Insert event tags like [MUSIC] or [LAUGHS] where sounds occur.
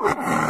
you [LAUGHS]